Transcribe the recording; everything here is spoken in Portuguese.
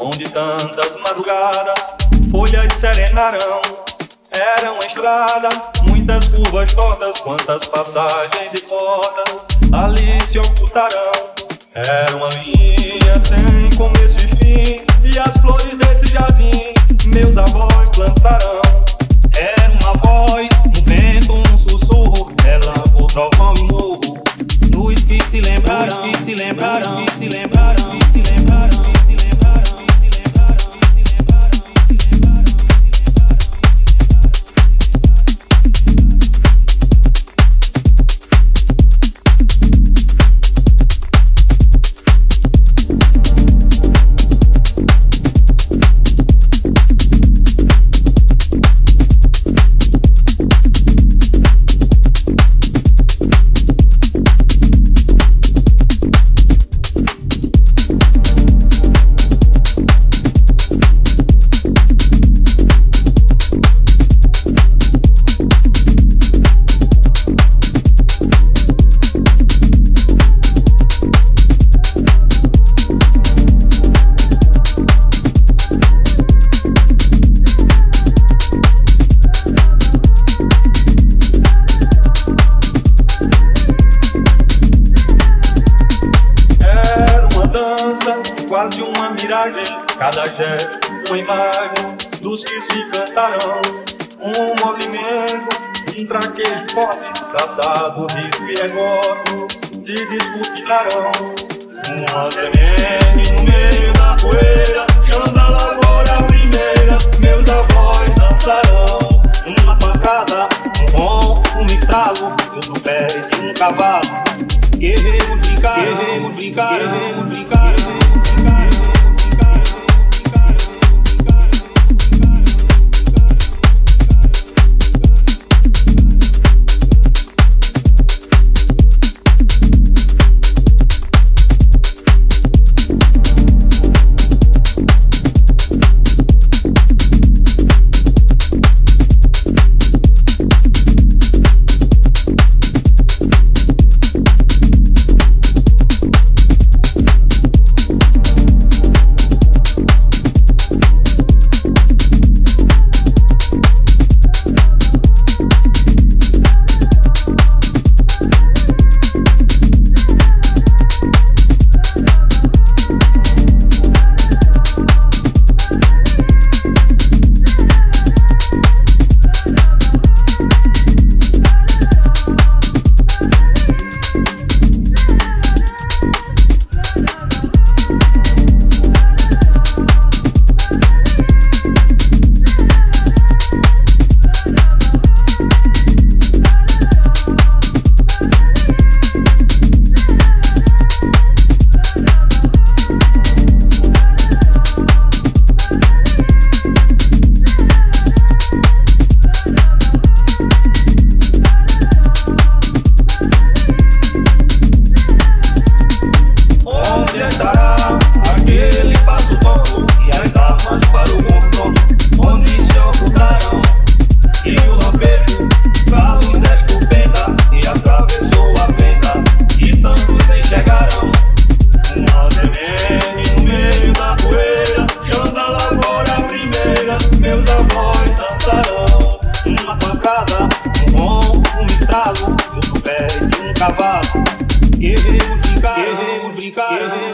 onde tantas madrugadas folhas serenarão. Era uma estrada, muitas curvas tortas, quantas passagens e portas ali se ocultarão. Era uma linha sem começo e fim, e as flores desse jardim meus avós plantarão. Era uma voz, um vento, um sussurro, ela o trovão e morro. Nos que se lembraram, que se lembraram, que se lembraram, que se lembraram. Cada gesto uma imagem dos que se cantarão. Um movimento, um traquejo forte, traçado, risco e negócio, se disputarão. Uma semente no meio da poeira, chama a lavoura primeira, meus avós dançarão. Uma pancada, um rom, um estralo, tudo pés e um cavalo. Queremos brincar, queremos brincar, queremos brincar. Cavalo. Queremos brincar, queremos brincar, queremos brincar.